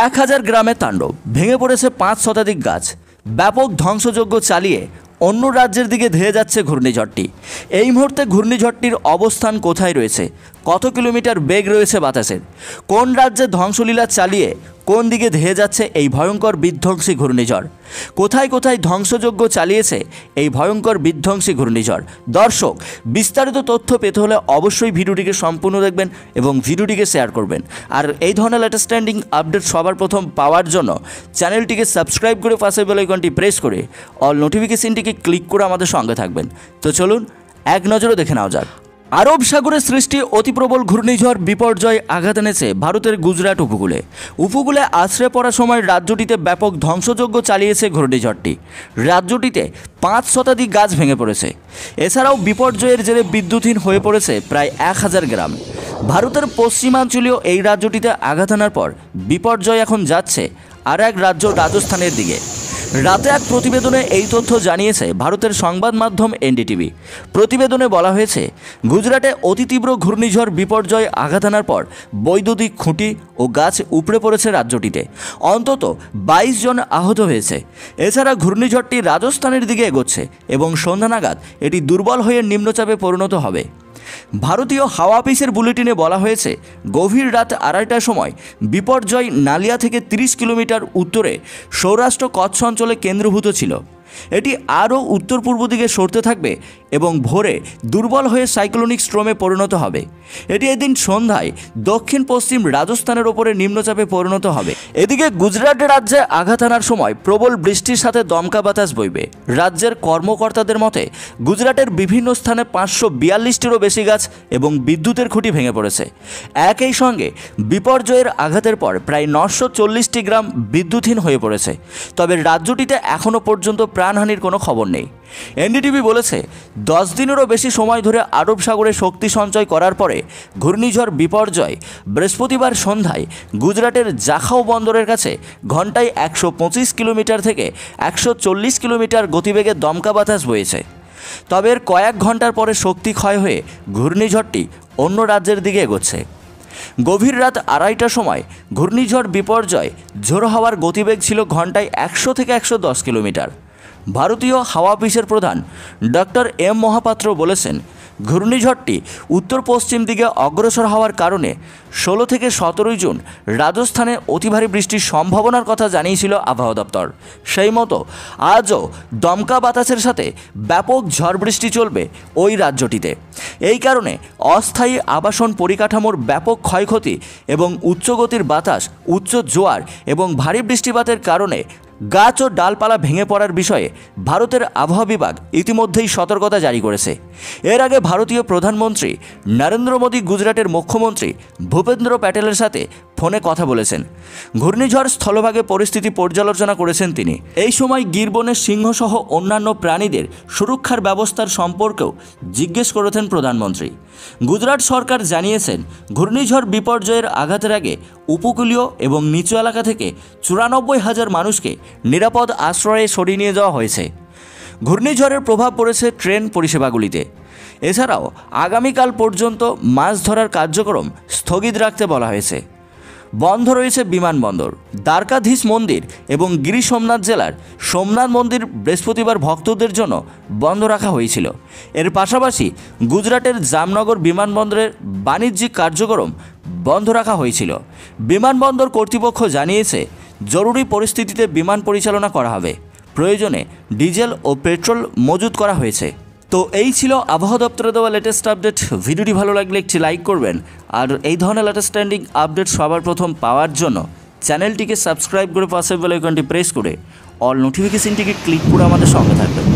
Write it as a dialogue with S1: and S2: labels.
S1: এক হাজার গ্রামে তাণ্ডব, ভেঙে পড়েছে পাঁচ শতাধিক গাছ। ব্যাপক ধ্বংসযজ্ঞ চালিয়ে অন্য রাজ্যের দিকে ধেয়ে যাচ্ছে ঘূর্ণিঝড়টি। এই মুহূর্তে ঘূর্ণিঝড়টির অবস্থান কোথায় রয়েছে? কত কিলোমিটার বেগ রয়েছে বাতাসের? কোন রাজ্যে ধ্বংসলীলা চালিয়ে কোন দিকে ধেয়ে যাচ্ছে এই ভয়ঙ্কর বিধ্বংসী ঘূর্ণিঝড়? কোথায় কোথায় ধ্বংসযজ্ঞ চালিয়েছে এই ভয়ঙ্কর বিধ্বংসী ঘূর্ণিঝড়? দর্শক, বিস্তারিত তথ্য পেতে হলে অবশ্যই ভিডিওটিকে সম্পূর্ণ দেখবেন এবং ভিডিওটিকে শেয়ার করবেন। আর এই ধরনের লেটেস্ট স্ট্যান্ডিং আপডেট সবার প্রথম পাওয়ার জন্য চ্যানেলটিকে সাবস্ক্রাইব করে পাশের বেলাইকনটি প্রেস করে অল নোটিফিকেশনটিকে ক্লিক করে আমাদের সঙ্গে থাকবেন। তো চলুন, এক নজরে দেখে নেওয়া যাক। আরব সাগরে সৃষ্টি অতিপ্রবল ঘূর্ণিঝড় বিপর্যয় আঘাত এনেছে ভারতের গুজরাট উপকূলে। উপকূলে আশ্রয় পড়ার সময় রাজ্যটিতে ব্যাপক ধ্বংসযজ্ঞ চালিয়েছে ঘূর্ণিঝড়টি। রাজ্যটিতে পাঁচ শতাধিক গাছ ভেঙে পড়েছে। এছাড়াও বিপর্যয়ের জেরে বিদ্যুৎহীন হয়ে পড়েছে প্রায় এক হাজার গ্রাম। ভারতের পশ্চিমাঞ্চলীয় এই রাজ্যটিতে আঘাত আনার পর বিপর্যয় এখন যাচ্ছে আর এক রাজ্য রাজস্থানের দিকে। রাতে এক প্রতিবেদনে এই তথ্য জানিয়েছে ভারতের সংবাদ মাধ্যম এনডিটিভি। প্রতিবেদনে বলা হয়েছে, গুজরাটে অতি তীব্র ঘূর্ণিঝড় বিপর্যয় আঘাত আনার পর বৈদ্যুতিক খুঁটি ও গাছ উপড়ে পড়েছে রাজ্যটিতে। অন্তত বাইশ জন আহত হয়েছে। এছাড়া ঘূর্ণিঝড়টি রাজস্থানের দিকে এগোচ্ছে এবং সন্ধ্যা নাগাদ এটি দুর্বল হয়ে নিম্নচাপে পরিণত হবে। ভারতীয় হাওয়া অফিসের বুলেটিনে বলা হয়েছে, গভীর রাত আড়াইটার সময় বিপর্যয় নালিয়া থেকে 30 কিলোমিটার উত্তরে সৌরাষ্ট্র কচ্ছ অঞ্চলে কেন্দ্রভূত ছিল। এটি আরও উত্তর পূর্ব দিকে সরতে থাকবে এবং ভোরে দুর্বল হয়ে সাইক্লোনিক স্ট্রমে পরিণত হবে। এটি এদিন সন্ধ্যায় দক্ষিণ পশ্চিম রাজস্থানের ওপরে নিম্নচাপে পরিণত হবে। এদিকে গুজরাট রাজ্যে আঘাত আনার সময় প্রবল বৃষ্টির সাথে দমকা বাতাস বইবে। রাজ্যের কর্মকর্তাদের মতে, গুজরাটের বিভিন্ন স্থানে পাঁচশো বিয়াল্লিশটিরও বেশি গাছ এবং বিদ্যুতের খুঁটি ভেঙে পড়েছে। একই সঙ্গে বিপর্যয়ের আঘাতের পর প্রায় নশো চল্লিশটি গ্রাম বিদ্যুৎহীন হয়ে পড়েছে। তবে রাজ্যটিতে এখনও পর্যন্ত প্রাণহানির কোনো খবর নেই। এনডিটিভি বলেছে, দশ দিনেরও বেশি সময় ধরে আরব সাগরে শক্তি সঞ্চয় করার পরে ঘূর্ণিঝড় বিপর্যয় বৃহস্পতিবার সন্ধ্যায় গুজরাটের জাখাও বন্দরের কাছে ঘন্টায় একশো পঁচিশ কিলোমিটার থেকে একশো চল্লিশ কিলোমিটার গতিবেগে দমকা বাতাস বয়েছে তবে এর কয়েক ঘণ্টার পরে শক্তি ক্ষয় হয়ে ঘূর্ণিঝড়টি অন্য রাজ্যের দিকে এগোচ্ছে। গভীর রাত আড়াইটার সময় ঘূর্ণিঝড় বিপর্যয় ঝোড়ো হাওয়ার গতিবেগ ছিল ঘন্টায় একশো থেকে একশো দশ কিলোমিটার। ভারতীয় হাওয়া অফিসের প্রধান ডক্টর এম মহাপাত্র বলেছেন, ঘূর্ণিঝড়টি উত্তর পশ্চিম দিকে অগ্রসর হওয়ার কারণে ষোলো থেকে সতেরোই জুন রাজস্থানে অতি ভারী বৃষ্টির সম্ভাবনার কথা জানিয়েছিল আবহাওয়া দপ্তর। সেই মতো আজও দমকা বাতাসের সাথে ব্যাপক ঝড় বৃষ্টি চলবে ওই রাজ্যটিতে। এই কারণে অস্থায়ী আবাসন পরিকাঠামোর ব্যাপক ক্ষয়ক্ষতি এবং উচ্চগতির বাতাস, উচ্চ জোয়ার এবং ভারী বৃষ্টিপাতের কারণে গাছ ও ডালপালা ভেঙে পড়ার বিষয়ে ভারতের আবহাওয়া বিভাগ ইতিমধ্যেই সতর্কতা জারি করেছে। এর আগে ভারতীয় প্রধানমন্ত্রী নরেন্দ্র মোদী গুজরাটের মুখ্যমন্ত্রী ভূপেন্দ্র প্যাটেলের সাথে ফোনে কথা বলেছেন। ঘূর্ণিঝড় স্থলভাগে পরিস্থিতি পর্যালোচনা করেছেন তিনি। এই সময় গিরবনের সিংহসহ অন্যান্য প্রাণীদের সুরক্ষার ব্যবস্থার সম্পর্কেও জিজ্ঞেস করেছেন প্রধানমন্ত্রী। গুজরাট সরকার জানিয়েছেন, ঘূর্ণিঝড় বিপর্যয়ের আঘাতের আগে উপকূলীয় এবং নিচু এলাকা থেকে চুরানব্বই হাজার মানুষকে নিরাপদ আশ্রয়ে সরিয়ে নিয়ে যাওয়া হয়েছে। ঘূর্ণিঝড়ের প্রভাব পড়েছে ট্রেন পরিষেবাগুলিতে। এছাড়াও আগামীকাল পর্যন্ত মাছ ধরার কার্যক্রম স্থগিত রাখতে বলা হয়েছে। বন্ধ রয়েছে বিমানবন্দর, দ্বারকাধীশ মন্দির এবং গিরি সোমনাথ জেলার সোমনাথ মন্দির বৃহস্পতিবার ভক্তদের জন্য বন্ধ রাখা হয়েছিল। এর পাশাপাশি গুজরাটের জামনগর বিমানবন্দরের বাণিজ্যিক কার্যক্রম বন্ধ রাখা হয়েছিল। বিমানবন্দর কর্তৃপক্ষ জানিয়েছে জরুরি পরিস্থিতিতে বিমান পরিচালনা করা হবে। প্রয়োজনে ডিজেল ও পেট্রোল মজুত করা হয়েছে। তো এই ছিল আবহাওয়া দপ্তরে দেওয়া লেটেস্ট আপডেট ভিডিওটি ভালো লাগলে একটি লাইক করবেন। আর এই ধরনের লেটেস্ট স্ট্যান্ডিং আপডেট সবার প্রথম পাওয়ার জন্য চ্যানেলটিকে সাবস্ক্রাইব করে পাশে বেলাইকনটি প্রেস করে অল নোটিফিকেশনটিকে ক্লিক করে আমাদের সঙ্গে থাকবেন।